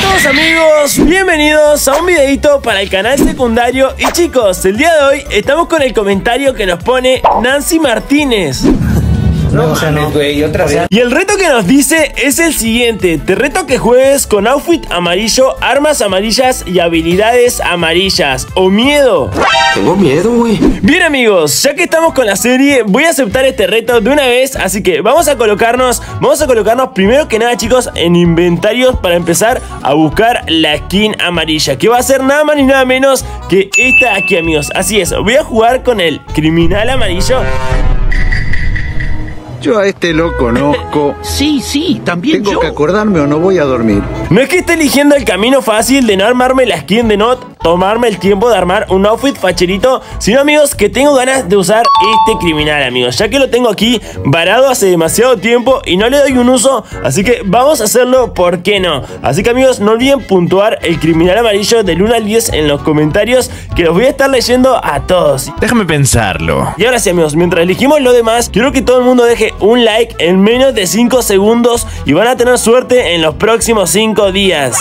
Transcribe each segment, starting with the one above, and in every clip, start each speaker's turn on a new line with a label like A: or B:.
A: todos amigos, bienvenidos a un videito para el canal secundario. Y chicos, el día de hoy estamos con el comentario que nos pone Nancy Martínez
B: No mames, güey, otra vez.
A: Y el reto que nos dice es el siguiente Te reto que juegues con outfit amarillo, armas amarillas y habilidades amarillas ¿O miedo?
B: Tengo miedo, güey.
A: Bien amigos, ya que estamos con la serie, voy a aceptar este reto de una vez, así que vamos a colocarnos, vamos a colocarnos primero que nada chicos en inventarios para empezar a buscar la skin amarilla, que va a ser nada más ni nada menos que esta aquí amigos, así es, voy a jugar con el criminal amarillo
C: Yo a este lo conozco.
D: Sí, sí, también
C: Tengo
D: yo.
C: que acordarme o no voy a dormir.
A: No es que esté eligiendo el camino fácil de no armarme la skin de not, tomarme el tiempo de armar un outfit facherito, sino amigos que tengo ganas de usar este criminal amigos, ya que lo tengo aquí varado hace demasiado tiempo y no le doy un uso, así que vamos a hacerlo, ¿por qué no? Así que amigos, no olviden puntuar el criminal amarillo del 1 al 10 en los comentarios, que los voy a estar leyendo a todos.
E: Déjame pensarlo.
A: Y ahora sí amigos, mientras elegimos lo demás, quiero que todo el mundo deje un like en menos de 5 segundos y van a tener suerte en los próximos 5 días.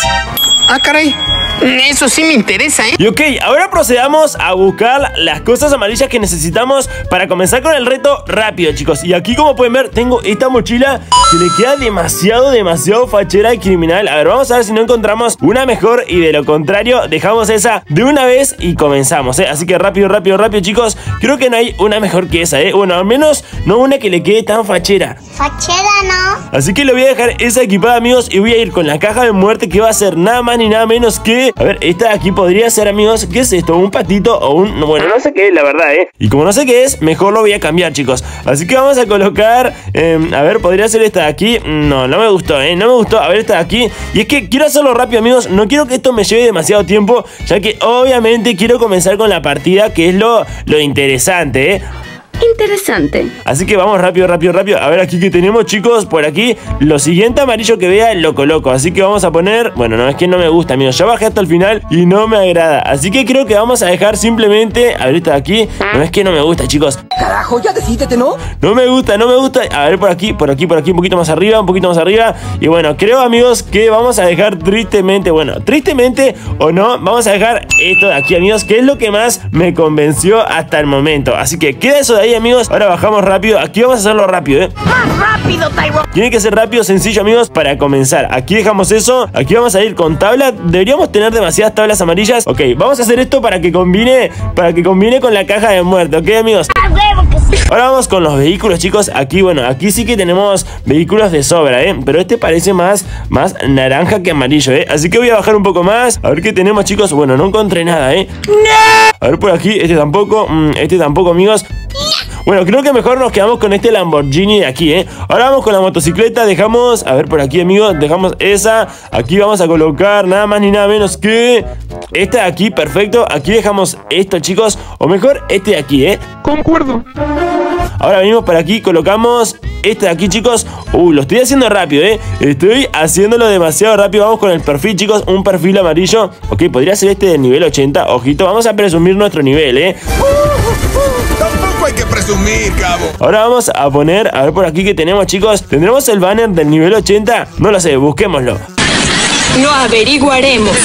D: Ah, caray. Eso sí me interesa, ¿eh?
A: Y ok, ahora procedamos a buscar las cosas amarillas que necesitamos para comenzar con el reto rápido, chicos. Y aquí, como pueden ver, tengo esta mochila que le queda demasiado, demasiado fachera y criminal. A ver, vamos a ver si no encontramos una mejor y de lo contrario, dejamos esa de una vez y comenzamos, ¿eh? Así que rápido, rápido, rápido, chicos. Creo que no hay una mejor que esa, ¿eh? Bueno, al menos no una que le quede tan fachera.
F: Fachera.
A: Así que le voy a dejar esa equipada, amigos, y voy a ir con la caja de muerte que va a ser nada más ni nada menos que... A ver, esta de aquí podría ser, amigos, ¿qué es esto? ¿Un patito o un...? Bueno, no sé qué es, la verdad, ¿eh? Y como no sé qué es, mejor lo voy a cambiar, chicos. Así que vamos a colocar... em, a ver, ¿podría ser esta de aquí? No, no me gustó, ¿eh? No me gustó. A ver, esta de aquí. Y es que quiero hacerlo rápido, amigos. No quiero que esto me lleve demasiado tiempo, ya que obviamente quiero comenzar con la partida, que es lo, lo interesante, ¿eh?
G: Interesante.
A: Así que vamos rápido, rápido, rápido. A ver aquí que tenemos, chicos, por aquí. Lo siguiente amarillo que vea lo coloco. Así que vamos a poner... Bueno, no, es que no me gusta, amigos. Ya bajé hasta el final y no me agrada. Así que creo que vamos a dejar simplemente... A ver, esta de aquí. No es que no me gusta, chicos.
B: Carajo, ya decídete, ¿no?
A: No me gusta, no me gusta. A ver, por aquí, por aquí, por aquí, un poquito más arriba, un poquito más arriba. Y bueno, creo, amigos, que vamos a dejar tristemente, bueno, tristemente o no, vamos a dejar esto de aquí, amigos, que es lo que más me convenció hasta el momento. Así que queda eso de ahí, amigos. Ahora bajamos rápido. Aquí vamos a hacerlo rápido, ¿eh?
G: ¡Más rápido, Tyrone!
A: Tiene que ser rápido, sencillo, amigos, para comenzar. Aquí dejamos eso. Aquí vamos a ir con tabla. Deberíamos tener demasiadas tablas amarillas. Ok, vamos a hacer esto para que combine, para que combine con la caja de muerte, ¿ok, amigos? Ahora vamos con los vehículos, chicos. Aquí, bueno, aquí sí que tenemos vehículos de sobra, ¿eh? Pero este parece más, más naranja que amarillo, ¿eh? Así que voy a bajar un poco más. A ver qué tenemos, chicos. Bueno, no encontré nada, ¿eh? A ver por aquí. Este tampoco. mm, este tampoco, amigos. Bueno, creo que mejor nos quedamos con este Lamborghini de aquí, ¿eh? Ahora vamos con la motocicleta, dejamos, a ver por aquí, amigos, dejamos esa. Aquí vamos a colocar nada más ni nada menos que esta de aquí, perfecto. Aquí dejamos esto, chicos, o mejor, este de aquí, ¿eh?
D: Concuerdo.
A: Ahora venimos para aquí, colocamos este de aquí, chicos. Uh, lo estoy haciendo rápido, ¿eh? Estoy haciéndolo demasiado rápido. Vamos con el perfil, chicos. Un perfil amarillo. Ok, podría ser este de nivel 80. Ojito, vamos a presumir nuestro nivel, ¿eh?
H: Que presumir, cabo.
A: Ahora vamos a poner, a ver por aquí que tenemos, chicos. ¿Tendremos el banner del nivel 80? No lo sé, busquémoslo.
G: Lo averiguaremos.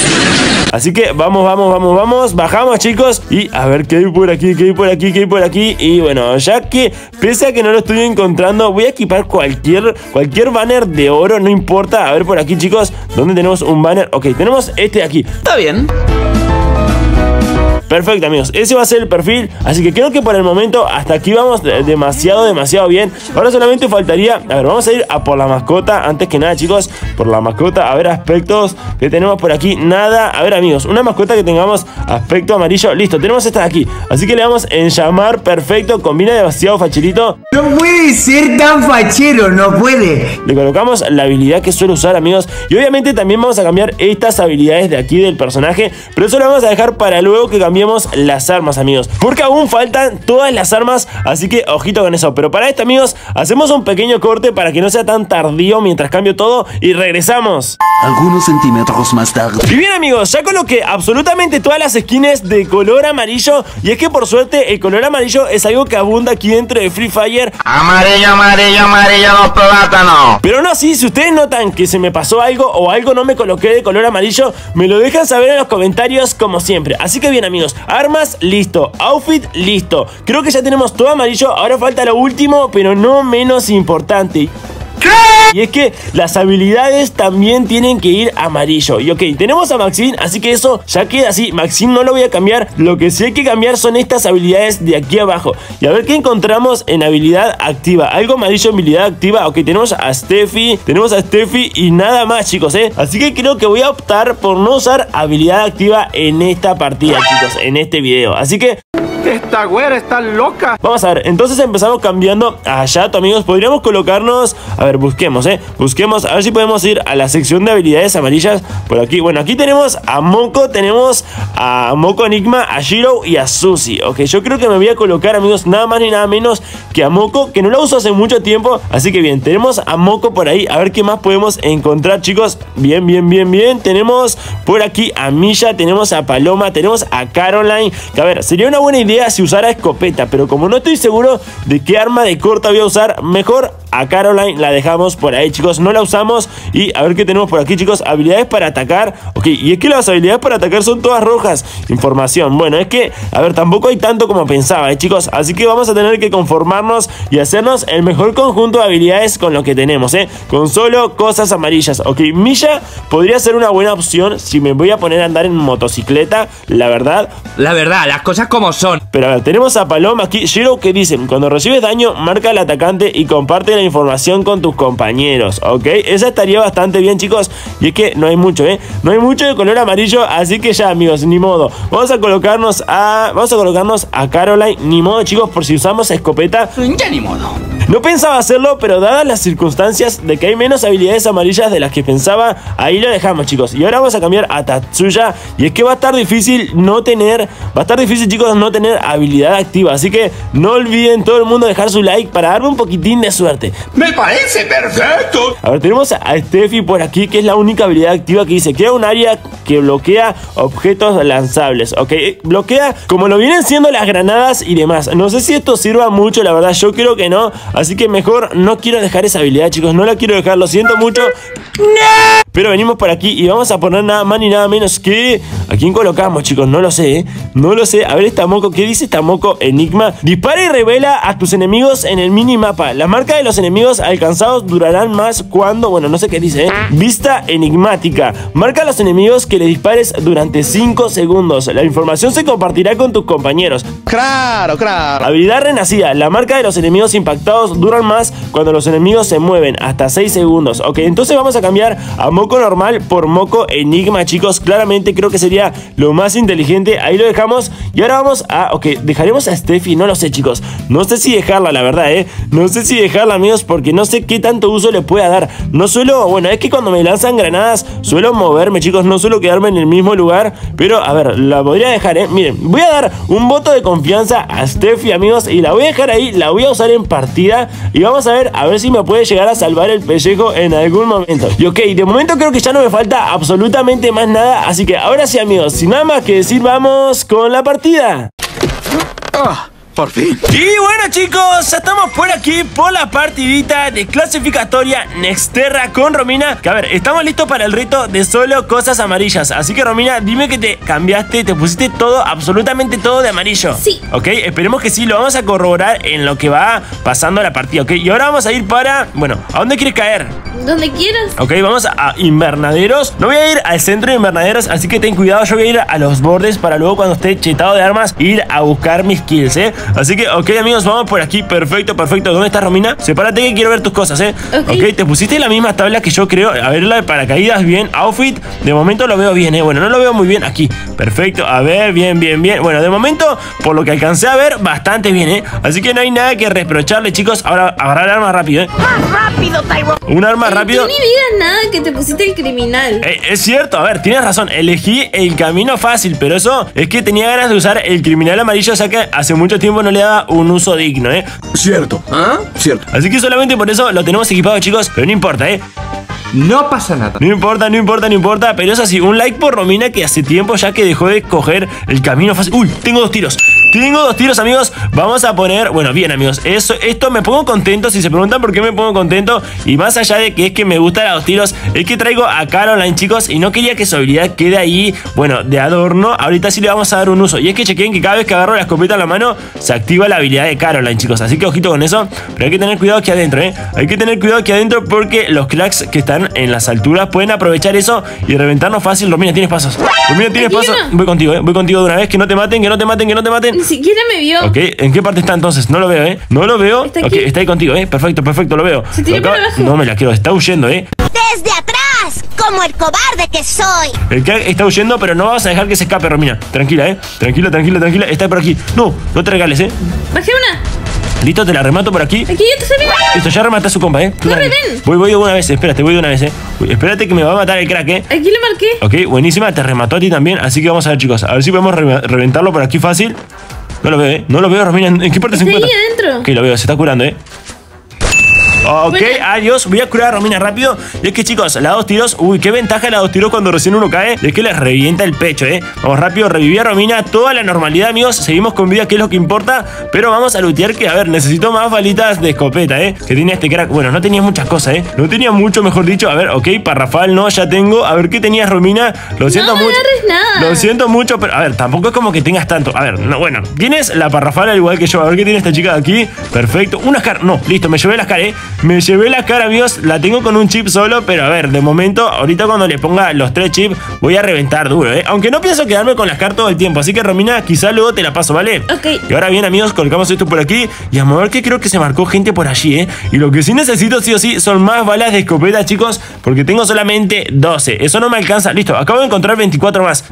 A: Así que vamos, vamos, vamos, vamos. Bajamos, chicos. Y a ver qué hay por aquí, qué hay por aquí, qué hay por aquí. Y bueno, ya que pese a que no lo estoy encontrando, voy a equipar cualquier, cualquier banner de oro, no importa. A ver por aquí, chicos, ¿dónde tenemos un banner? Ok, tenemos este de aquí.
B: Está bien.
A: Perfecto, amigos. Ese va a ser el perfil. Así que creo que por el momento hasta aquí vamos de- demasiado, demasiado bien. Ahora solamente faltaría. A ver, vamos a ir a por la mascota. Antes que nada, chicos, por la mascota. A ver, aspectos que tenemos por aquí. Nada. A ver, amigos, una mascota que tengamos aspecto amarillo. Listo, tenemos esta de aquí. Así que le damos en llamar. Perfecto. Combina demasiado fachirito.
I: No puede ser tan fachero, no puede.
A: Le colocamos la habilidad que suele usar, amigos. Y obviamente también vamos a cambiar estas habilidades de aquí del personaje. Pero eso lo vamos a dejar para luego que cambiemos cambiemos las armas, amigos. Porque aún faltan todas las armas, así que ojito con eso. Pero para esto, amigos, hacemos un pequeño corte para que no sea tan tardío mientras cambio todo y regresamos.
E: Algunos centímetros más tarde.
A: Y bien amigos, ya coloqué absolutamente todas las skins de color amarillo Y es que por suerte el color amarillo es algo que abunda aquí dentro de Free Fire
D: Amarillo, amarillo, amarillo, los plátanos.
A: Pero no así, si ustedes notan que se me pasó algo o algo no me coloqué de color amarillo Me lo dejan saber en los comentarios como siempre Así que bien amigos, armas, listo, outfit, listo. Creo que ya tenemos todo amarillo, ahora falta lo último pero no menos importante y es que las habilidades también tienen que ir amarillo. Y ok, tenemos a Maxine, así que eso ya queda así. Maxine no lo voy a cambiar. Lo que sí hay que cambiar son estas habilidades de aquí abajo. Y a ver qué encontramos en habilidad activa. Algo amarillo en habilidad activa. Ok, tenemos a Steffi. Tenemos a Steffi y nada más, chicos, ¿eh? Así que creo que voy a optar por no usar habilidad activa en esta partida, chicos. En este video. Así que
B: Esta güera está loca.
A: Vamos a ver, entonces empezamos cambiando a Yato, amigos. Podríamos colocarnos. A ver, busquemos, eh. Busquemos, a ver si podemos ir a la sección de habilidades amarillas. Por aquí, bueno, aquí tenemos a Moko, tenemos a Moko Enigma, a Shiro y a Susi. Ok, yo creo que me voy a colocar, amigos, nada más ni nada menos que a Moko, que no la uso hace mucho tiempo. Así que bien, tenemos a Moko por ahí. A ver qué más podemos encontrar, chicos. Bien, bien, bien, bien. Tenemos por aquí a Misha, tenemos a Paloma, tenemos a Caroline. Que a ver, sería una buena idea si usara escopeta, pero como no estoy seguro de qué arma de corta voy a usar, mejor a Caroline la dejamos por ahí, chicos. No la usamos. Y a ver qué tenemos por aquí, chicos. Habilidades para atacar. Ok, y es que las habilidades para atacar son todas rojas. Información. Bueno, es que, a ver, tampoco hay tanto como pensaba, ¿eh, chicos. Así que vamos a tener que conformarnos y hacernos el mejor conjunto de habilidades con lo que tenemos, ¿eh? Con solo cosas amarillas. Ok, Milla podría ser una buena opción si me voy a poner a andar en motocicleta, la verdad.
B: La verdad, las cosas como son.
A: Pero a ver, tenemos a Paloma aquí. Shiro que dicen, cuando recibes daño, marca al atacante y comparte la información con tus compañeros, ¿ok? Esa estaría bastante bien, chicos. Y es que no hay mucho, ¿eh? No hay mucho de color amarillo, así que ya, amigos, ni modo. Vamos a colocarnos a... Vamos a colocarnos a Caroline. Ni modo, chicos, por si usamos escopeta.
B: Ya ni modo.
A: No pensaba hacerlo, pero dadas las circunstancias de que hay menos habilidades amarillas de las que pensaba, ahí lo dejamos, chicos. Y ahora vamos a cambiar a Tatsuya. Y es que va a estar difícil no tener, va a estar difícil, chicos, no tener habilidad activa. Así que no olviden todo el mundo dejar su like para darme un poquitín de suerte.
B: Me parece perfecto.
A: A ver, tenemos a Steffi por aquí, que es la única habilidad activa que dice, crea un área que bloquea objetos lanzables, ¿ok? Bloquea como lo vienen siendo las granadas y demás. No sé si esto sirva mucho, la verdad, yo creo que no. Así que mejor no quiero dejar esa habilidad, chicos, no la quiero dejar, lo siento mucho. Pero venimos por aquí y vamos a poner nada más ni nada menos que... ¿A quién colocamos, chicos? No lo sé, ¿eh? No lo sé. A ver esta moco, ¿qué dice esta moco enigma? Dispara y revela a tus enemigos en el minimapa. La marca de los enemigos alcanzados durarán más cuando... Bueno, no sé qué dice, ¿eh? Vista enigmática. Marca a los enemigos que le dispares durante 5 segundos. La información se compartirá con tus compañeros.
H: Claro, claro.
A: Habilidad renacida. La marca de los enemigos impactados duran más cuando los enemigos se mueven, hasta 6 segundos. Ok, entonces vamos a cambiar a Moco normal por Moco Enigma, chicos. Claramente creo que sería lo más inteligente. Ahí lo dejamos. Y ahora vamos a... Ok, dejaremos a Steffi. No lo sé, chicos. No sé si dejarla, la verdad, ¿eh? No sé si dejarla, amigos, porque no sé qué tanto uso le pueda dar. No suelo... Bueno, es que cuando me lanzan granadas suelo moverme, chicos. No suelo quedarme en el mismo lugar. Pero, a ver, la podría dejar, ¿eh? Miren, voy a dar un voto de confianza a Steffi, amigos. Y la voy a dejar ahí. La voy a usar en partida. Y vamos a ver, a ver si me puede llegar a salvar el pellejo en algún momento. Y ok, de momento creo que ya no me falta absolutamente más nada. Así que ahora sí, amigos, sin nada más que decir, vamos con la partida.
H: Ah, por fin.
A: Y bueno chicos, ya estamos por aquí por la partidita de clasificatoria Nexterra con Romina Que a ver, estamos listos para el reto de solo cosas amarillas Así que Romina, dime que te cambiaste, te pusiste todo, absolutamente todo de amarillo
G: Sí.
A: Ok, esperemos que sí, lo vamos a corroborar en lo que va pasando la partida, ok Y ahora vamos a ir para, bueno, ¿a dónde quieres caer?
G: Donde quieras.
A: Ok, vamos a invernaderos. No voy a ir al centro de invernaderos, así que ten cuidado. Yo voy a ir a los bordes para luego, cuando esté chetado de armas, ir a buscar mis kills, ¿eh? Así que, ok, amigos, vamos por aquí. Perfecto, perfecto. ¿Dónde está Romina? Sepárate que quiero ver tus cosas, ¿eh?
F: Ok.
A: te pusiste la misma tabla que yo creo. A ver, la de paracaídas, bien. Outfit, de momento lo veo bien, ¿eh? Bueno, no lo veo muy bien aquí. Perfecto, a ver, bien, bien, bien. Bueno, de momento, por lo que alcancé a ver, bastante bien, ¿eh? Así que no hay nada que reprocharle, chicos. Ahora, agarrar el arma rápido, ¿eh?
G: Más rápido, Tyrone.
A: Un arma
F: Eh,
A: rápido.
F: Tú ni digas nada que te pusiste el criminal.
A: Eh, es cierto, a ver, tienes razón, elegí el camino fácil, pero eso es que tenía ganas de usar el criminal amarillo, o sea que hace mucho tiempo no le daba un uso digno, ¿eh?
E: Cierto. ¿Ah? Cierto.
A: Así que solamente por eso lo tenemos equipado, chicos, pero no importa, ¿eh?
B: No pasa nada.
A: No importa, no importa, no importa, pero es así, un like por Romina que hace tiempo ya que dejó de coger el camino fácil. Uy, tengo dos tiros. Tengo dos tiros, amigos. Vamos a poner, bueno, bien, amigos. Eso, esto me pongo contento. Si se preguntan por qué me pongo contento, y más allá de que es que me gustan los tiros, es que traigo a Caroline, chicos, y no quería que su habilidad quede ahí, bueno, de adorno. Ahorita sí le vamos a dar un uso. Y es que chequen que cada vez que agarro la escopeta en la mano, se activa la habilidad de Caroline, chicos. Así que ojito con eso. Pero hay que tener cuidado aquí adentro, ¿eh? Hay que tener cuidado aquí adentro porque los cracks que están en las alturas pueden aprovechar eso y reventarnos fácil. Romina, tienes pasos. Romina, tienes pasos. Voy contigo, ¿eh? Voy contigo de una vez. Que no te maten, que no te maten, que no te maten.
F: Ni siquiera me vio.
A: Ok, ¿en qué parte está entonces? No lo veo, ¿eh? No lo veo.
F: Está
A: está ahí contigo, ¿eh? Perfecto, perfecto, lo veo.
F: Se tiró
A: Lo acaba-
F: para abajo.
A: No me la quiero, está huyendo, ¿eh?
J: Desde atrás, como el cobarde que soy.
A: El crack está huyendo, pero no vamos a dejar que se escape, Romina. Tranquila, ¿eh? Tranquila, tranquila, tranquila. Está por aquí. No, no te regales, ¿eh?
F: Bajé una.
A: Listo, te la remato por aquí.
F: Aquí yo te sabía.
A: Listo, ya remata a su compa, ¿eh?
F: Corre, ven.
A: Voy, voy de una vez, espérate, voy de una vez, ¿eh? Uy, espérate que me va a matar el crack, ¿eh?
F: Aquí le marqué.
A: Ok, buenísima, te remató a ti también. Así que vamos a ver, chicos. A ver si podemos re- reventarlo por aquí fácil. No lo veo, ¿eh? No lo veo, Romina. ¿En qué parte se
F: Está ahí
A: encuentra?
F: adentro.
A: Ok, lo veo, se está curando, ¿eh? Ok,
F: Bueno.
A: adiós. Voy a curar a Romina rápido. Y es que, chicos, la dos tiros. Uy, qué ventaja la dos tiros cuando recién uno cae. Es que les revienta el pecho, ¿eh? Vamos rápido, reviví a Romina. Toda la normalidad, amigos. Seguimos con vida, que es lo que importa. Pero vamos a lutear que, a ver, necesito más balitas de escopeta, ¿eh? Que tiene este crack. Bueno, no tenía muchas cosas, ¿eh? No tenía mucho, mejor dicho. A ver, ok, parrafal, no, ya tengo. A ver, ¿qué tenías, Romina? Lo siento
F: No
A: mucho.
F: agarres nada.
A: Lo siento mucho, pero a ver, tampoco es como que tengas tanto. A ver, no, bueno, tienes la parrafal al igual que yo. A ver qué tiene esta chica de aquí. Perfecto. Una Scar. No, listo, me llevé la Scar, eh. Me llevé la Scar, amigos. La tengo con un chip solo, pero a ver, de momento, ahorita cuando le ponga los tres chips, voy a reventar duro, eh. Aunque no pienso quedarme con la Scar todo el tiempo. Así que, Romina, quizá luego te la paso, ¿vale?
F: Ok.
A: Y ahora bien, amigos, colocamos esto por aquí. Y a mover que creo que se marcó gente por allí, ¿eh? Y lo que sí necesito, sí o sí, son más balas de escopeta, chicos. Porque tengo solamente 12. Eso no me alcanza. Listo, acabo de encontrar 24 más.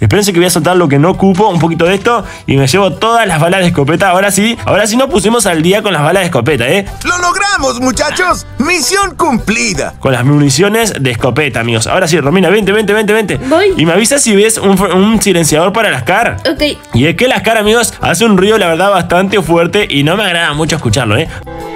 A: Espérense que voy a soltar lo que no cupo, un poquito de esto. Y me llevo todas las balas de escopeta. Ahora sí, ahora sí nos pusimos al día con las balas de escopeta, ¿eh?
H: ¡Lo logramos, muchachos! ¡Misión cumplida!
A: Con las municiones de escopeta, amigos. Ahora sí, Romina, vente, vente, vente, vente.
F: Voy.
A: Y me avisas si ves un, un silenciador para las car.
F: Ok.
A: Y es que las caras, amigos, hace un ruido, la verdad, bastante fuerte y no me agrada mucho escucharlo, ¿eh?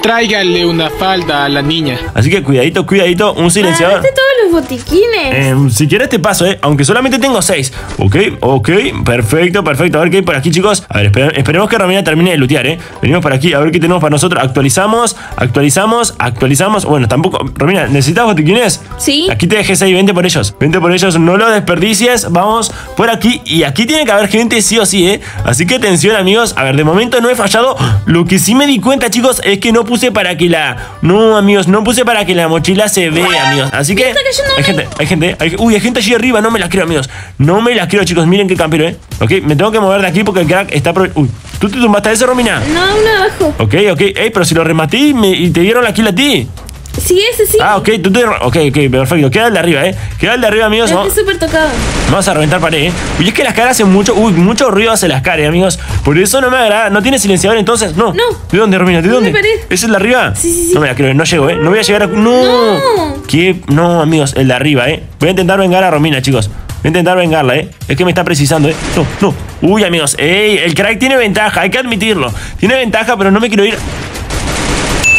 K: Tráigale una falda a la niña.
A: Así que cuidadito, cuidadito, un silenciador.
F: Agarraste todos los botiquines.
A: Em, si quieres te paso, ¿eh? Aunque solamente tengo 6. Ok, ok, perfecto, perfecto. A ver qué hay por aquí, chicos. A ver, espere- esperemos que Romina termine de lutear, ¿eh? Venimos por aquí, a ver qué tenemos para nosotros. Actualizamos, actualizamos, actualizamos. Bueno, tampoco... Romina, ¿necesitas botiquines?
F: Sí.
A: Aquí te dejé 6, vente por ellos. Vente por ellos, no lo desperdicies. Vamos por aquí. Y aquí tiene que haber gente sí o sí, ¿eh? Así que atención, amigos. A ver, de momento no he fallado. Lo que sí me di cuenta, chicos, es que no puse para que la... No, amigos, no puse para que la mochila se vea, amigos. Así que...
F: está cayendo
A: Hay gente, hay gente, hay- uy, hay gente allí arriba, no me la creo, amigos. No me la creo, chicos. Miren qué campero, ¿eh? Ok, me tengo que mover de aquí porque el crack está... pro- Uy, ¿tú te tumbaste a ese, Romina?
F: No, uno abajo.
A: Ok, ok. Ey, pero si lo rematé y, me- y te dieron la kill a ti.
F: Sí, ese sí.
A: Ah, ok, tú te... Ok, ok, perfecto. Queda el de arriba, ¿eh? Queda el de arriba, amigos.
F: Este
A: Vamos,
F: es súper tocado.
A: vamos a reventar pared, ¿eh? Uy, es que las caras hacen mucho... Uy, mucho ruido hace las caras, amigos. Por eso no me agrada. ¿No tiene silenciador entonces? No.
F: No.
A: ¿De dónde, Romina? ¿De
F: No,
A: dónde?
F: de pared.
A: ¿Es el de arriba?
F: Sí, sí, sí.
A: No me la creo, no llego, ¿eh? No voy a llegar a... ¡No!
F: No.
A: ¿Qué? No, amigos, el de arriba, ¿eh? Voy a intentar vengar a Romina, chicos. Voy a intentar vengarla, ¿eh? Es que me está precisando, ¿eh? No, no. Uy, amigos, ey, el crack tiene ventaja, hay que admitirlo. Tiene ventaja, pero no me quiero ir.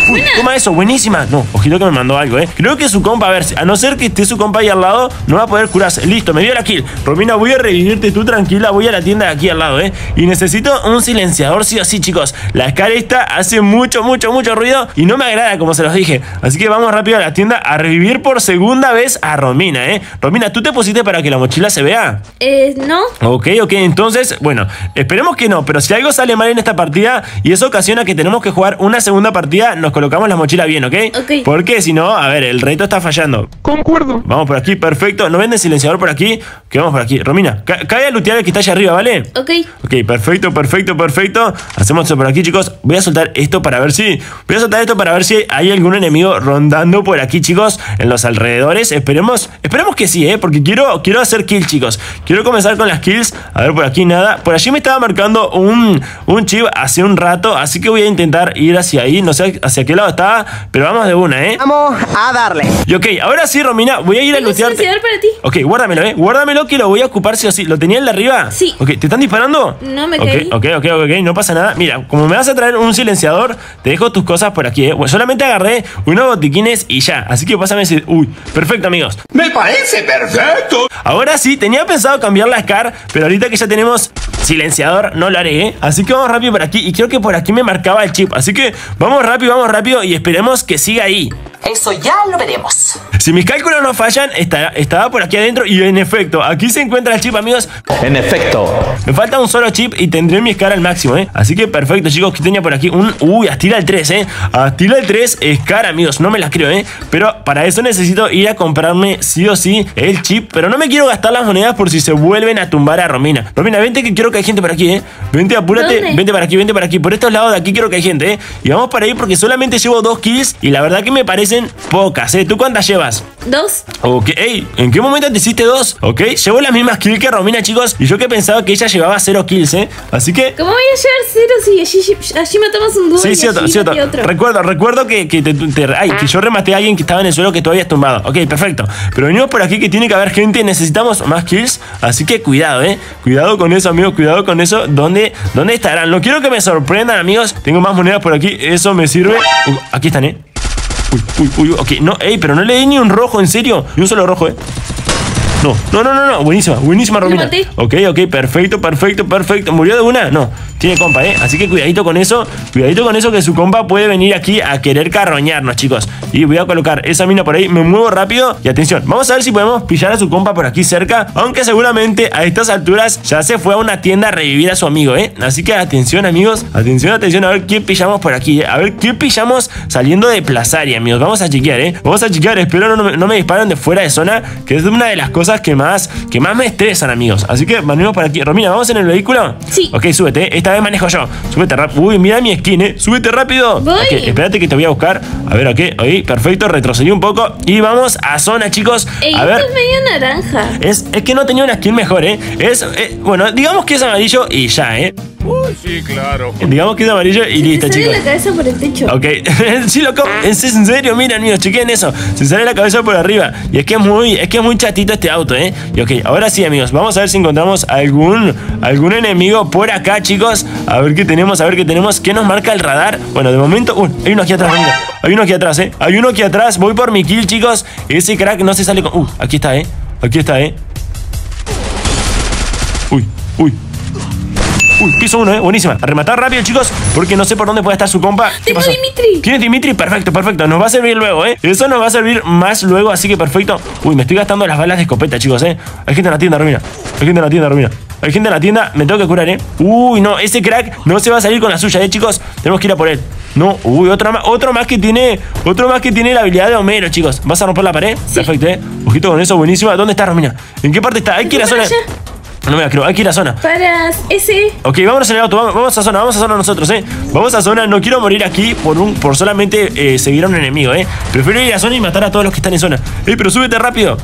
A: Uy, toma eso, buenísima. No, ojito que me mandó algo, eh. Creo que su compa, a ver, a no ser que esté su compa ahí al lado, no va a poder curarse. Listo, me dio la kill. Romina, voy a revivirte tú tranquila, voy a la tienda de aquí al lado, eh. Y necesito un silenciador, sí o sí, chicos. La escala esta hace mucho, mucho, mucho ruido y no me agrada, como se los dije. Así que vamos rápido a la tienda a revivir por segunda vez a Romina, eh. Romina, ¿tú te pusiste para que la mochila se vea?
F: Eh, no.
A: Ok, ok, entonces, bueno, esperemos que no, pero si algo sale mal en esta partida y eso ocasiona que tenemos que jugar una segunda partida, nos nos colocamos la mochila bien, ¿ok?
F: Ok.
A: Porque si no, a ver, el reto está fallando.
K: Concuerdo.
A: Vamos por aquí, perfecto. ¿No venden silenciador por aquí? Que vamos por aquí. Romina, ca- cae a el que está allá arriba, ¿vale?
F: Ok.
A: Ok, perfecto, perfecto, perfecto. Hacemos esto por aquí, chicos. Voy a soltar esto para ver si. Voy a soltar esto para ver si hay algún enemigo rondando por aquí, chicos, en los alrededores. Esperemos, esperemos que sí, ¿eh? Porque quiero, quiero hacer kills, chicos. Quiero comenzar con las kills. A ver, por aquí nada. Por allí me estaba marcando un, un chip hace un rato. Así que voy a intentar ir hacia ahí. No sé hacia qué lado está. Pero vamos de una, ¿eh?
I: Vamos a darle.
A: Y ok, ahora sí, Romina, voy a ir a
F: silenciador para ti.
A: Ok, guárdamelo, eh. Guárdamelo que lo voy a ocupar sí o sí. ¿Lo tenía el de arriba?
F: Sí.
A: Ok, ¿te están disparando?
F: No, me
A: Ok,
F: caí.
A: Ok, ok, ok, no pasa nada. Mira, como me vas a traer un silenciador, te dejo tus cosas por aquí, eh. Bueno, solamente agarré unos botiquines y ya. Así que pásame ese. Uy, perfecto, amigos.
E: Me parece perfecto.
A: Ahora sí, tenía pensado cambiar la SCAR, pero ahorita que ya tenemos silenciador, no lo haré, ¿eh? Así que vamos rápido por aquí. Y creo que por aquí me marcaba el chip. Así que vamos rápido, vamos rápido y esperemos que siga ahí.
G: Eso ya lo veremos.
A: Si mis cálculos no fallan, está- estaba por aquí adentro y en efecto, aquí se encuentra el chip, amigos.
B: En efecto.
A: Me falta un solo chip y tendré mi SCAR al máximo, ¿eh? Así que perfecto, chicos, que tenía por aquí un... Uy, Astila el 3, ¿eh? Astila el 3 SCAR, amigos, no me la creo, ¿eh? Pero para eso necesito ir a comprarme sí o sí el chip, pero no me quiero gastar las monedas por si se vuelven a tumbar a Romina. Romina, vente que quiero que hay gente por aquí, ¿eh? Vente, apúrate,
F: ¿Dónde?
A: vente para aquí, vente para aquí. Por estos lados de aquí quiero que hay gente, ¿eh? Y vamos para ahí porque solamente llevo dos kills y la verdad que me parecen pocas, ¿eh? ¿Tú cuántas llevas?
F: Dos.
A: Ok, ey, ¿en qué momento te hiciste dos? Ok, llevo las mismas kills que Romina, chicos. Y yo que pensaba que ella llevaba cero kills, ¿eh? Así que.
F: ¿Cómo voy a llevar cero si allí, allí matamos un dúo
A: Sí, cierto, cierto.
F: otro?
A: Recuerdo, recuerdo que, que, te- te- ay, que yo rematé a alguien que estaba en el suelo que tú habías tumbado. Ok, perfecto. Pero venimos por aquí que tiene que haber gente, necesitamos más kills. Así que cuidado, eh. Cuidado con eso, amigos, cuidado con eso. ¿Dónde, dónde estarán? No quiero que me sorprendan, amigos. Tengo más monedas por aquí, eso me sirve. Uh, aquí están, eh. Uy, uy, uy, ok, no, ey, pero no le di ni un rojo, en serio. Ni un solo rojo, eh. No, no, no, no, no. Buenísima, buenísima, Romina. Ok, ok, perfecto, perfecto, perfecto. ¿Murió de una? No. Tiene compa, ¿eh? Así que cuidadito con eso. Cuidadito con eso que su compa puede venir aquí a querer carroñarnos, chicos. Y voy a colocar esa mina por ahí. Me muevo rápido. Y atención, vamos a ver si podemos pillar a su compa por aquí cerca. Aunque seguramente a estas alturas ya se fue a una tienda a revivir a su amigo, ¿eh? Así que atención, amigos. Atención, atención. A ver qué pillamos por aquí, ¿eh? A ver qué pillamos saliendo de Plazaria, amigos. Vamos a chequear, ¿eh? Vamos a chequear. Espero no, me- no me disparen de fuera de zona. Que es una de las cosas que más, que más me estresan, amigos. Así que venimos por aquí. Romina, ¿vamos en el vehículo?
F: Sí.
A: Ok, súbete. Esta vez manejo yo. Súbete rápido. Uy, mira mi skin, ¿eh? Súbete rápido.
F: Voy.
A: Espérate que te voy a buscar. A ver, ok. Ahí, perfecto. Retrocedí un poco. Y vamos a zona, chicos.
F: Ey,
A: a ver.
F: es medio naranja.
A: Es, es que no tenía una skin mejor, ¿eh? Es, eh, bueno, digamos que es amarillo y ya, ¿eh?
H: Sí, claro.
A: Digamos que es amarillo y listo,
F: sale
A: chicos.
F: la cabeza por el techo.
A: Ok, sí, loco, es en serio, miren, amigos, chequen eso. Se sale la cabeza por arriba. Y es que es muy, es que es muy chatito este auto, ¿eh? Y ok, ahora sí, amigos, vamos a ver si encontramos algún, algún enemigo por acá, chicos. A ver qué tenemos, a ver qué tenemos. ¿Qué nos marca el radar? Bueno, de momento. Uy, hay uno aquí atrás, mira. Hay uno aquí atrás, ¿eh? Hay uno aquí atrás. Voy por mi kill, chicos. Ese crack no se sale con. Uh, aquí está, ¿eh? Aquí está, ¿eh? Uy, uy. Uy, piso uno, eh. Buenísima. A rematar rápido, chicos. Porque no sé por dónde puede estar su compa. ¿Qué
F: Tengo
A: pasó?
F: Dimitri.
A: ¿Tienes Dimitri? Perfecto, perfecto. Nos va a servir luego, ¿eh? Eso nos va a servir más luego, así que perfecto. Uy, me estoy gastando las balas de escopeta, chicos, ¿eh? Hay gente en la tienda, Romina. Hay gente en la tienda, Romina. Hay gente en la tienda. Me tengo que curar, ¿eh? Uy, no. Ese crack no se va a salir con la suya, ¿eh, chicos? Tenemos que ir a por él. No. Uy, otro más, otro más que tiene... Otro más que tiene la habilidad de Homero, chicos. ¿Vas a romper la pared? Perfecto, ¿eh? Ojito con eso, buenísima. ¿Dónde está Romina? ¿En qué parte está? Hay que ir a zona...
F: para.
A: No me la creo. Hay que ir a zona.
F: Para ese.
A: Ok, vámonos en el auto, vamos, vamos a zona, vamos a zona nosotros, eh. Vamos a zona, no quiero morir aquí por un, por solamente eh, seguir a un enemigo, eh. Prefiero ir a zona y matar a todos los que están en zona. Eh, pero súbete rápido.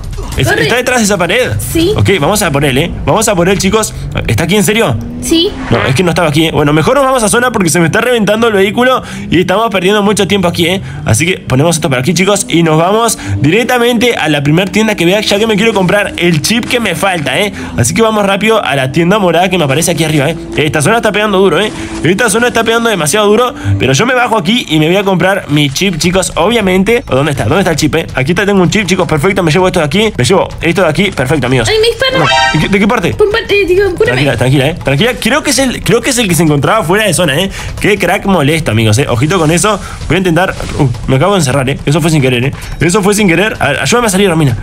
F: Corre.
A: ¿Está detrás de esa pared?
F: Sí.
A: Ok, vamos a por él, eh. Vamos a por él, chicos. ¿Está aquí en serio?
F: Sí.
A: No, es que no estaba aquí, eh. Bueno, mejor nos vamos a zona porque se me está reventando el vehículo y estamos perdiendo mucho tiempo aquí, eh. Así que ponemos esto por aquí, chicos, y nos vamos directamente a la primera tienda que vea, ya que me quiero comprar el chip que me falta, eh. Así que vamos rápido a la tienda morada que me aparece aquí arriba, eh. Esta zona está pegando duro, eh. Esta zona está pegando demasiado duro, pero yo me bajo aquí y me voy a comprar mi chip, chicos, obviamente. ¿Dónde está? ¿Dónde está el chip, eh? Aquí está, tengo un chip, chicos, perfecto. Me llevo esto de aquí, me llevo esto de aquí, perfecto, amigos.
F: Ay, me disparan.
A: ¿De qué- ¿De qué parte?
F: Pum, pa- eh, digo, cúrame.
A: Tranquila, tranquila, eh. Tranquila. Creo que es el, creo que es el que se encontraba fuera de zona, eh. Qué crack molesto, amigos, eh. Ojito con eso. Voy a intentar. Uh, me acabo de encerrar, eh. Eso fue sin querer, eh. Eso fue sin querer. A ver, ayúdame a salir, Romina.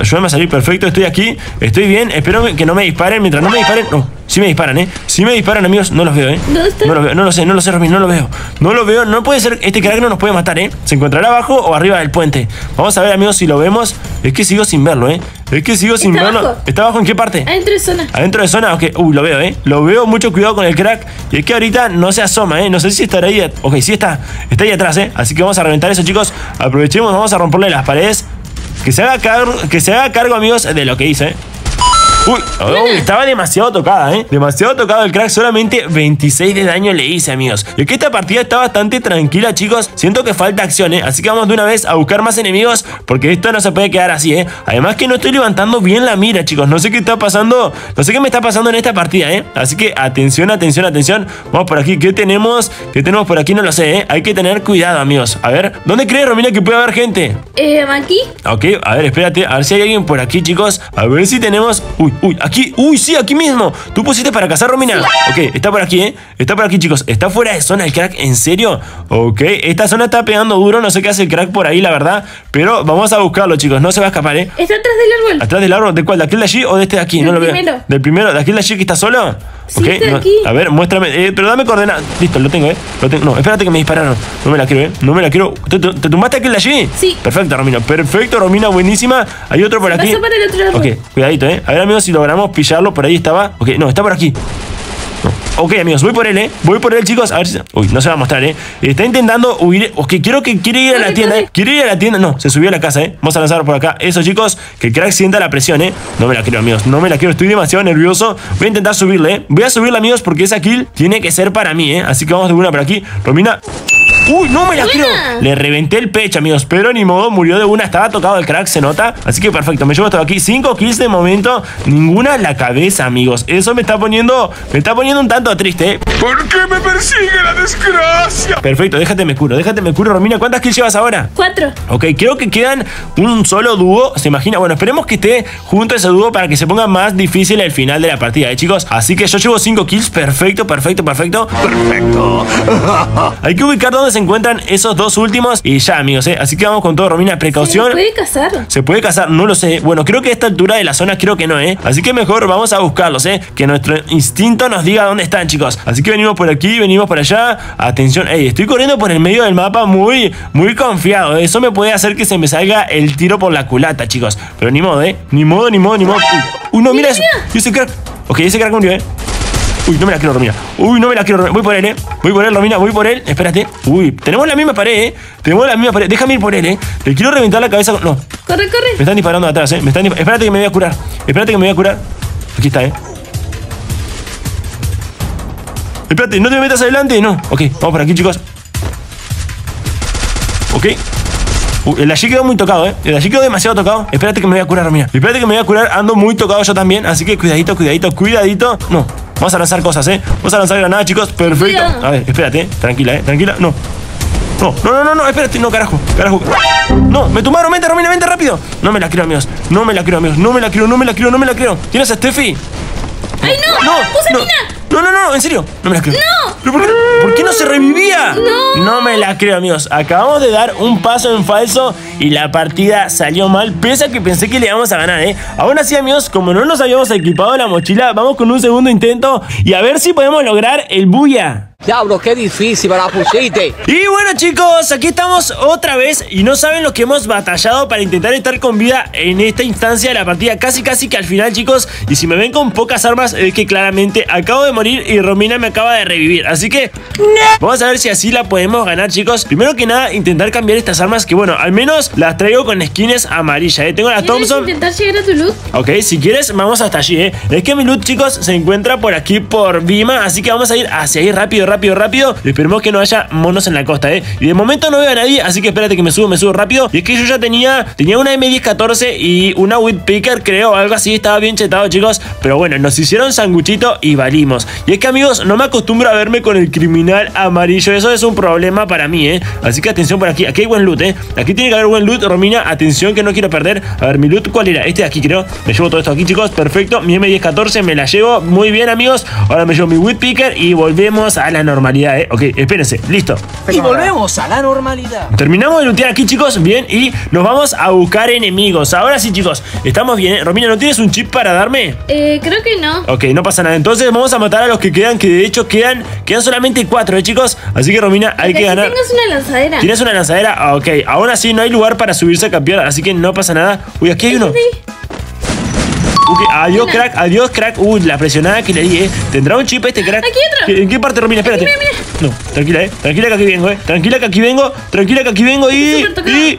A: Ayúdame a salir, perfecto. Estoy aquí. Estoy bien. Espero que no me dispare disparen, mientras no me disparen. No, sí me disparan, ¿eh? Sí me disparan, amigos. No los veo, ¿eh? No los veo, no lo sé, no lo sé, Robin, no lo veo. No lo veo, no puede ser. Este crack no nos puede matar, ¿eh? Se encontrará abajo o arriba del puente. Vamos a ver, amigos, si lo vemos. Es que sigo sin verlo, ¿eh? Es que sigo sin
F: Está
A: verlo.
F: abajo.
A: ¿Está abajo en qué parte?
F: Adentro de zona.
A: Adentro de zona, ok. Uy, lo veo, eh. Lo veo, mucho cuidado con el crack. Y es que ahorita no se asoma, eh. No sé si estará ahí. Ok, sí está. Está ahí atrás, eh. Así que vamos a reventar eso, chicos. Aprovechemos, vamos a romperle las paredes. Que se haga cargo, que se haga cargo, amigos, de lo que hice, eh. Uy, uy, estaba demasiado tocada, ¿eh? Demasiado tocado el crack. Solamente 26 de daño le hice, amigos. Y es que esta partida está bastante tranquila, chicos. Siento que falta acción, ¿eh? Así que vamos de una vez a buscar más enemigos. Porque esto no se puede quedar así, ¿eh? Además que no estoy levantando bien la mira, chicos. No sé qué está pasando. No sé qué me está pasando en esta partida, ¿eh? Así que atención, atención, atención. Vamos por aquí. ¿Qué tenemos? ¿Qué tenemos por aquí? No lo sé, ¿eh? Hay que tener cuidado, amigos. A ver, ¿dónde crees, Romina, que puede haber gente?
F: Eh, aquí.
A: Ok, a ver, espérate, a ver si hay alguien por aquí, chicos. A ver si tenemos. Uy, uy, aquí, uy, sí, aquí mismo. ¿Tú pusiste para cazar, Romina? Ok, está por aquí, ¿eh? Está por aquí, chicos. ¿Está fuera de zona el crack? ¿En serio? Ok, esta zona está pegando duro. No sé qué hace el crack por ahí, la verdad. Pero vamos a buscarlo, chicos. No se va a escapar, ¿eh?
F: Está atrás del árbol.
A: ¿Atrás del árbol? ¿De cuál? ¿De aquel de allí o de este de aquí?
F: Del
A: no lo veo.
F: primero.
A: ¿Del primero? ¿De aquel de allí que está solo?
F: Sí,
A: Ok,
F: está
A: no-
F: aquí.
A: A ver, muéstrame. eh, pero dame coordenadas. Listo, lo tengo, ¿eh? Lo tengo. No, espérate que me dispararon. No me la quiero, ¿eh? No me la quiero. ¿Te, te- te tumbaste aquel de allí?
F: Sí.
A: Perfecto, Romina. Perfecto, Romina. Buenísima. Hay otro por aquí.
F: Pasa para el otro árbol.
A: Ok, cuidadito, ¿eh? A ver, amigos, si logramos pillarlo. Por ahí estaba. Ok, no, está por aquí. Ok, amigos, voy por él, ¿eh? Voy por él, chicos. A ver si... Uy, no se va a mostrar, ¿eh? Está intentando huir. Ok, quiero que quiere ir a la tienda, ¿eh? Quiere ir a la tienda. No, se subió a la casa, ¿eh? Vamos a lanzar por acá. Eso, chicos, que el crack sienta la presión, ¿eh? No me la quiero, amigos. No me la quiero. Estoy demasiado nervioso. Voy a intentar subirle, ¿eh? Voy a subirle, amigos, porque esa kill tiene que ser para mí, ¿eh? Así que vamos de una por aquí. Romina. Uy, no me la quiero. Le reventé el pecho, amigos. Pero ni modo, murió de una. Estaba tocado el crack, se nota. Así que perfecto, me llevo hasta aquí. Cinco kills de momento. Ninguna en la cabeza, amigos. Eso me está poniendo. Me está poniendo un tanto triste, ¿eh?
H: ¿Por qué me persigue la desgracia?
A: Perfecto, déjate me curo, déjate me curo, Romina. ¿Cuántas kills llevas ahora?
F: Cuatro.
A: Ok, creo que quedan un solo dúo. ¿Se imagina? Bueno, esperemos que esté junto a ese dúo para que se ponga más difícil el final de la partida, ¿eh, chicos? Así que yo llevo 5 kills. Perfecto, perfecto, perfecto.
C: Perfecto.
A: Hay que ubicar dónde se encuentran esos dos últimos. Y ya, amigos, ¿eh? Así que vamos con todo, Romina. Precaución.
F: ¿Puede cazar?
A: ¿Se puede cazar? No lo sé. Bueno, creo que a esta altura de la zona creo que no, ¿eh? Así que mejor vamos a buscarlos, ¿eh? Que nuestro instinto nos diga dónde están, chicos. Así que venimos por aquí, venimos por allá. Atención, ey, estoy corriendo por el medio del mapa muy, muy confiado. ¿eh? Eso me puede hacer que se me salga el tiro por la culata, chicos. Pero ni modo, ¿eh? Ni modo, ni modo, ni modo. Uy, no, mira eso. Y ese crack. Ok, ese crack murió, ¿eh? Uy, no me la quiero, Romina. Uy, no me la quiero, Romina. Voy por él, eh. Voy por él, Romina. Voy por él. Espérate. Uy, tenemos la misma pared, eh. Tenemos la misma pared. Déjame ir por él, eh. Le quiero reventar la cabeza. con- No,
F: Corre,
A: me
F: corre.
A: están disparando de atrás, eh. Me están dispa- Espérate que me voy a curar. Espérate que me voy a curar. Aquí está, eh. Espérate, no te me metas adelante. No. Ok, vamos por aquí, chicos. Ok. Uy, el allí quedó muy tocado, eh. El allí quedó demasiado tocado. Espérate que me voy a curar, Romina. Espérate que me voy a curar. Ando muy tocado yo también. Así que cuidadito, cuidadito, cuidadito. No. Vamos a lanzar cosas, eh. Vamos a lanzar granadas, chicos. Perfecto. A ver, espérate, eh. Tranquila, eh. Tranquila. No. No, no, no, no, no, espérate, no, carajo, carajo. No, me tumbaron, vente, Romina, vente rápido. No me la quiero, amigos. No me la quiero, amigos. No me la quiero, no me la quiero, no me la quiero. ¿Tienes a Steffi?
F: ¡Ay, no!
A: No,
F: ¡Puse
A: no.
F: mina!
A: No, no, no, en serio. No me la creo.
F: ¡No!
A: ¿Pero por, qué, No. Me la creo, amigos. Acabamos de dar un paso en falso y la partida salió mal, pese a que pensé que le íbamos a ganar, ¿eh? Aún así, amigos, como no nos habíamos equipado la mochila, vamos con un segundo intento y a ver si podemos lograr el buya.
G: Diablo, qué difícil me la pusiste.
A: Y bueno chicos, aquí estamos otra vez y no saben lo que hemos batallado para intentar estar con vida en esta instancia de la partida, casi casi que al final chicos, y si me ven con pocas armas es que claramente acabo de morir y Romina me acaba de revivir, así que vamos a ver si así la podemos ganar chicos. Primero que nada, intentar cambiar estas armas que bueno, al menos las traigo con skins amarillas, ¿eh? tengo la
F: ¿Quieres
A: Thompson.
F: intentar llegar a tu loot?
A: Ok, si quieres, vamos hasta allí, ¿eh? Es que mi loot, chicos, se encuentra por aquí, por Vima. Así que vamos a ir hacia ahí rápido, rápido, rápido. Y esperemos que no haya monos en la costa, ¿eh? Y de momento no veo a nadie, así que espérate que me subo, me subo rápido. Y es que yo ya tenía, tenía una M1014 y una Whitpicker, creo, algo así. Estaba bien chetado, chicos. Pero bueno, nos hicieron sanguchito y valimos. Y es que, amigos, no me acostumbro a verme con el criminal amarillo. Eso es un problema para mí, ¿eh? Así que atención por aquí. Aquí hay buen loot, ¿eh? Aquí tiene que haber buen loot, Romina. Atención que no quiero perder. A ver, mi loot, ¿cuál era? Este de aquí, creo. Me llevo todo esto aquí, chicos. Perfecto. Mi M1014 me la llevo. Muy bien, amigos. Ahora me llevo mi Whitpicker y volvemos a la la normalidad, ¿eh? Ok, espérense, listo.
G: Y volvemos a la normalidad.
A: Terminamos de lootear aquí, chicos, bien, y nos vamos a buscar enemigos. Ahora sí, chicos, estamos bien, ¿eh? Romina, ¿no tienes un chip para darme?
F: Eh, creo que no.
A: Ok, no pasa nada. Entonces vamos a matar a los que quedan, que de hecho quedan, quedan solamente cuatro, ¿eh, chicos? Así que, Romina, hay que ganar.
F: tengas una lanzadera.
A: ¿Tienes una lanzadera? Ah, ok. Aún así no hay lugar para subirse a campeón, así que no pasa nada. Uy, aquí hay uno. Adiós, crack, adiós, crack. Uy, la presionada que le di, eh. ¿Tendrá un chip este crack?
F: Aquí otro.
A: ¿Qué- ¿En qué parte, Romina? Espérate.
F: mira, mira.
A: No, tranquila, eh. Tranquila que aquí vengo, eh. Tranquila que aquí vengo. Tranquila que aquí vengo y. Y...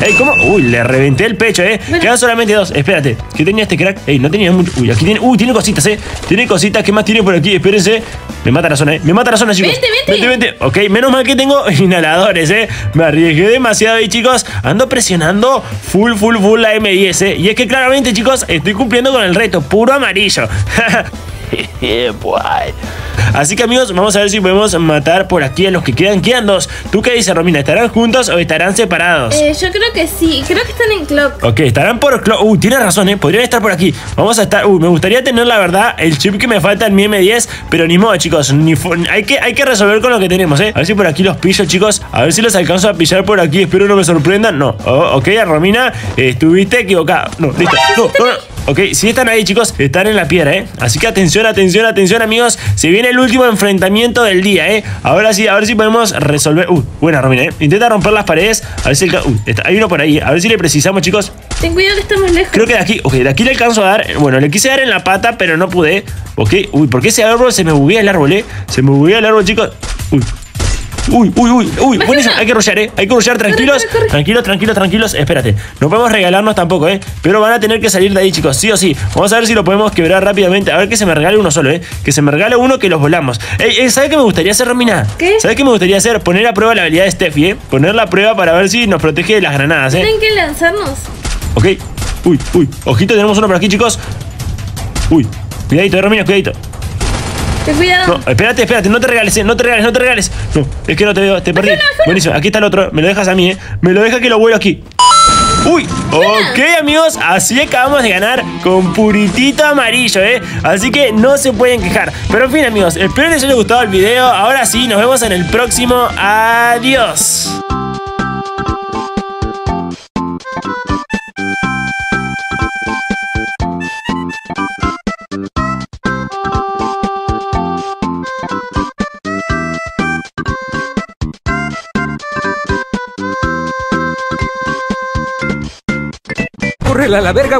A: Ey, ¿cómo? Uy, le reventé el pecho, eh.
F: Bueno.
A: Quedan solamente dos. Espérate. ¿Qué tenía este crack? Ey, no tenía mucho. Uy, aquí tiene. Uy, tiene cositas, eh. Tiene cositas. ¿Qué más tiene por aquí? Espérense. Me mata la zona, eh. Me mata la zona, chicos.
F: Vente, vente.
A: Vente, vente. Ok, menos mal que tengo inhaladores, eh. Me arriesgué demasiado ahí, chicos. Ando presionando full, full, full la M10, eh. Y es que claramente, chicos, estoy cumpliendo con el reto. Puro amarillo. Así que amigos, vamos a ver si podemos matar por aquí a los que quedan. Quedan dos. ¿Tú qué dices, Romina? ¿Estarán juntos o estarán separados?
F: Eh, yo creo que sí. Creo que están en clock.
A: Ok, estarán por... clo- Uy, tienes razón, ¿eh? Podrían estar por aquí. Vamos a estar... Uy, me gustaría tener, la verdad, el chip que me falta en mi M10. Pero ni modo, chicos. Ni hay, que, hay que resolver con lo que tenemos, ¿eh? A ver si por aquí los pillo, chicos. A ver si los alcanzo a pillar por aquí. Espero no me sorprendan. No. Oh, ok, Romina, eh, estuviste equivocada. No, listo. No, no, no. Ok, si están ahí, chicos, están en la piedra, ¿eh? Así que atención, atención, atención, amigos. Se viene el último enfrentamiento del día, ¿eh? Ahora sí, a ver si podemos resolver. Uy, buena, Romina, ¿eh? Intenta romper las paredes. A ver si. el está- hay uno por ahí. A ver si le precisamos, chicos.
F: Ten cuidado que estamos lejos.
A: Creo que de aquí, ok, de aquí le alcanzo a dar. Bueno, le quise dar en la pata, pero no pude. Ok, uy, ¿por qué ese árbol se me buguea el árbol, eh? Se me buguea el árbol, chicos. Uy. Uy, uy, uy, uy, buenísimo, hay que rushear, eh. Hay que rushear, tranquilos,
F: corre, corre.
A: tranquilos, tranquilos, tranquilos. Espérate, no podemos regalarnos tampoco, eh. Pero van a tener que salir de ahí, chicos, sí o sí. Vamos a ver si lo podemos quebrar rápidamente. A ver que se me regale uno solo, eh. Que se me regale uno que los volamos. Ey, ey, ¿sabes qué me gustaría hacer, Romina?
F: ¿Qué?
A: ¿Sabes qué me gustaría hacer? Poner a prueba la habilidad de Steffi, eh. Poner a prueba para ver si nos protege de las granadas, eh.
F: Tienen que lanzarnos.
A: Ok. Uy, uy. Ojito, tenemos uno por aquí, chicos. Uy. Cuidadito, Romina, cuidadito.
F: Ten cuidado.
A: No, espérate, espérate, no te regales, eh, no te regales, no te regales. No, es que no te veo, te perdí. Buenísimo, aquí está el otro. Me lo dejas a mí, eh. Me lo deja que lo vuelo aquí. Uy, ok amigos, así acabamos de ganar con puritito amarillo, ¿eh? Así que no se pueden quejar. Pero en fin amigos, espero que les haya gustado el video. Ahora sí, nos vemos en el próximo. Adiós.
G: Córrela a la verga.